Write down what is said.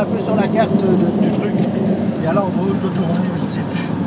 un peu sur la carte du truc. Et alors, vous je dois tourner, je ne sais plus.